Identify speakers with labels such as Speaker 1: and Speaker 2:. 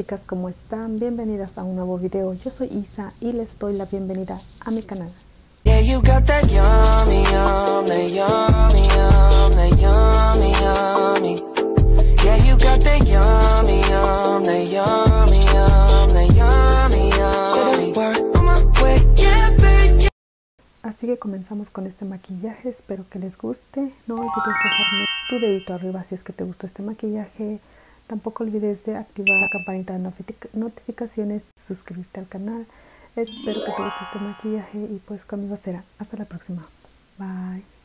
Speaker 1: chicas, ¿cómo están? Bienvenidas a un nuevo video. Yo soy Isa y les doy la bienvenida a mi canal. Así que comenzamos con este maquillaje, espero que les guste. No olvides dejarme tu dedito arriba si es que te gustó este maquillaje. Tampoco olvides de activar la campanita de notificaciones, suscribirte al canal. Espero que te guste este maquillaje y pues conmigo será. Hasta la próxima. Bye.